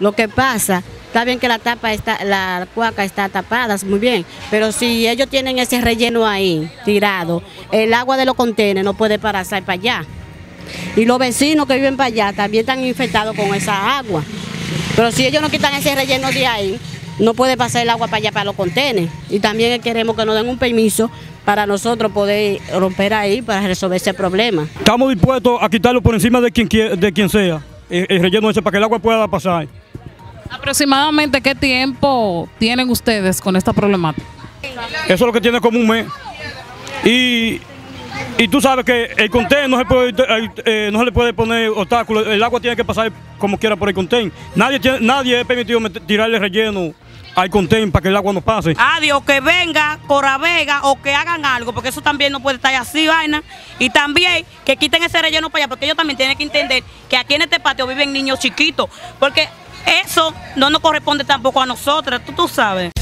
Lo que pasa, está bien que la tapa está, la cuaca está tapada, muy bien, pero si ellos tienen ese relleno ahí tirado, el agua de los contenedores no puede pasar para allá. Y los vecinos que viven para allá también están infectados con esa agua. Pero si ellos no quitan ese relleno de ahí, no puede pasar el agua para allá para los contenedores. Y también queremos que nos den un permiso para nosotros poder romper ahí para resolver ese problema. Estamos dispuestos a quitarlo por encima de quien, quie- de quien sea, el relleno ese, para que el agua pueda pasar. ¿Aproximadamente qué tiempo tienen ustedes con esta problemática? Eso es lo que tiene como un mes. Y, y tú sabes que el contenedor no se, puede, eh, eh, no se le puede poner obstáculos, el agua tiene que pasar como quiera por el contenedor. Nadie, tiene- nadie es permitido meter- tirarle relleno al contenedor para que el agua no pase. Adiós, que venga Cora Vega o que hagan algo, porque eso también no puede estar así, vaina. Y también que quiten ese relleno para allá, porque ellos también tienen que entender que aquí en este patio viven niños chiquitos, porque eso no nos corresponde tampoco a nosotras, tú, tú sabes.